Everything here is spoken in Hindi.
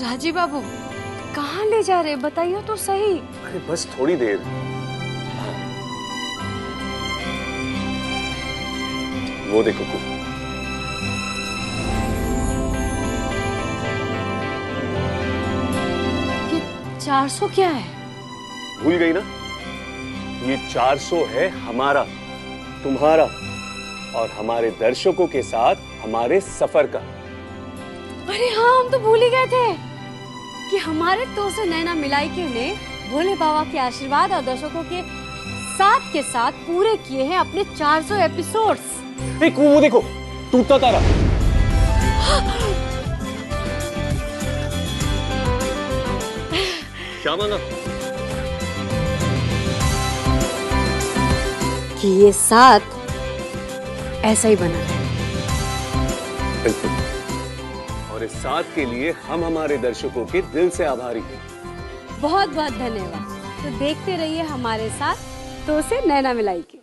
राज़ी बाबू कहाँ ले जा रहे? बताइए तो सही। अरे बस थोड़ी देर। वो देखो कुकू ये 400 क्या है? भूल गई ना? ये 400 है हमारा तुम्हारा और हमारे दर्शकों के साथ हमारे सफ़र का। अरे हाँ हम तो भूल ही गए थे कि हमारे तो से नैना मिलाई के ने भोले बाबा के आशीर्वाद और दर्शकों के साथ के साथ पूरे किए हैं अपने 400 एपिसोड्स एक वो देखो टूटता तारा। क्या मांगा कि ये साथ ऐसा ही बना रहे। बिल्कुल। और इस साथ के लिए हम हमारे दर्शकों के दिल से आभारी हैं। बहुत बहुत धन्यवाद। तो देखते रहिए हमारे साथ तो उसे नैना मिलाई के।